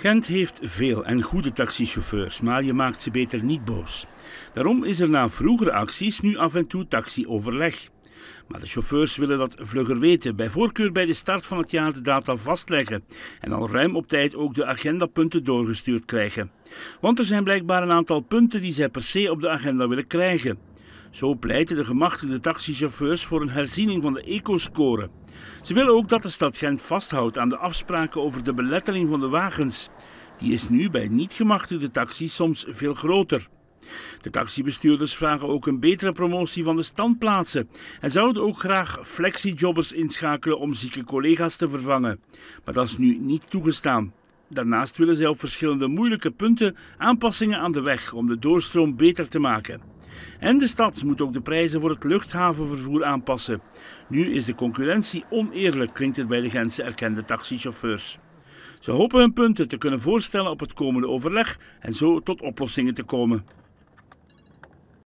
Gent heeft veel en goede taxichauffeurs, maar je maakt ze beter niet boos. Daarom is er na vroegere acties nu af en toe taxioverleg. Maar de chauffeurs willen dat vlugger weten, bij voorkeur bij de start van het jaar de data vastleggen en al ruim op tijd ook de agendapunten doorgestuurd krijgen. Want er zijn blijkbaar een aantal punten die zij per se op de agenda willen krijgen. Zo pleiten de gemachtigde taxichauffeurs voor een herziening van de ecoscore. Ze willen ook dat de stad Gent vasthoudt aan de afspraken over de belettering van de wagens. Die is nu bij niet gemachtigde taxis soms veel groter. De taxibestuurders vragen ook een betere promotie van de standplaatsen en zouden ook graag flexijobbers inschakelen om zieke collega's te vervangen. Maar dat is nu niet toegestaan. Daarnaast willen zij op verschillende moeilijke punten aanpassingen aan de weg om de doorstroom beter te maken. En de stad moet ook de prijzen voor het luchthavenvervoer aanpassen. Nu is de concurrentie oneerlijk, klinkt het bij de Gentse erkende taxichauffeurs. Ze hopen hun punten te kunnen voorstellen op het komende overleg en zo tot oplossingen te komen.